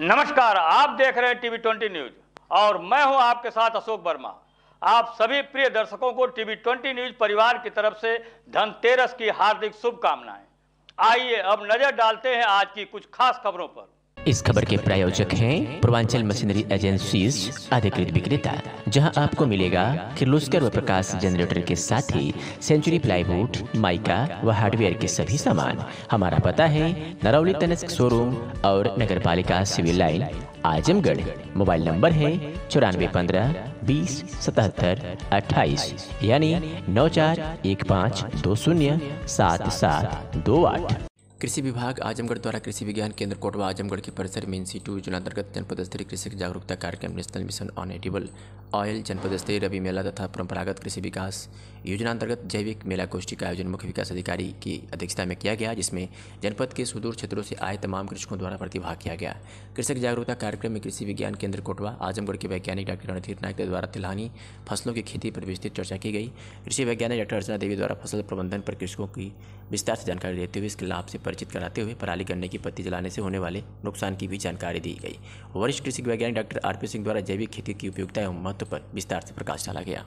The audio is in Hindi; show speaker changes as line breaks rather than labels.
नमस्कार, आप देख रहे हैं टीवी ट्वेंटी न्यूज़। और मैं हूँ आपके साथ अशोक वर्मा। आप सभी प्रिय दर्शकों को टीवी ट्वेंटी न्यूज़ परिवार की तरफ़ से धनतेरस की हार्दिक शुभकामनाएँ। आइए, अब नज़र डालते हैं आज की कुछ खास खबरों पर।
इस खबर के प्रायोजक हैं पूर्वांचल मशीनरी एजेंसीज, अधिकृत विक्रेता, जहाँ आपको मिलेगा किर्लोस्कर व प्रकाश जनरेटर के साथ ही सेंचुरी प्लाईवुड, माइका व हार्डवेयर के सभी सामान। हमारा पता है नरौली तनस्क शोरूम और नगर पालिका civil line, Azamgarh. Mobile number है चौरानवे पंद्रह, बीस, सतहत्तर, अट्ठाईस, यानी नौ चार एक पाँच दो शून्य सात सात दो आठ। कृषि विभाग आजमगढ़ द्वारा कृषि विज्ञान केंद्र कोटवा आजमगढ़ के परिसर में इंस्टीट्यूट जिला अंतर्गत जनपद स्तरीय कृषक जागरूकता कार्यक्रम national mission on edible oil जनपद स्तरीय रवि मेला तथा परंपरागत कृषि विकास योजना अंतर्गत जैविक मेला गोष्ठी का आयोजन मुख्य विकास अधिकारी की अध्यक्षता में किया गया, जिसमें जनपद के सुदूर क्षेत्रों से आए तमाम कृषकों द्वारा प्रतिभाग किया गया। कृषक जागरूकता कार्यक्रम में कृषि विज्ञान केंद्र कोटवा, आजमगढ़ के वैज्ञानिक डॉक्टर रणधीर नायक के द्वारा तिलहानी फ़सलों की खेती पर विस्तृत चर्चा की गई। कृषि वैज्ञानिक डॉक्टर अर्चना देवी द्वारा फ़सल प्रबंधन पर कृषकों की विस्तार से जानकारी देते हुए इसके लाभ से परिचित कराते हुए पराली करने की पत्ती जलाने से होने वाले नुकसान की भी जानकारी दी गई। वरिष्ठ कृषि वैज्ञानिक डॉक्टर आर सिंह द्वारा जैविक खेती की उपयोगिता एवं पर विस्तार से प्रकाश डाला गया।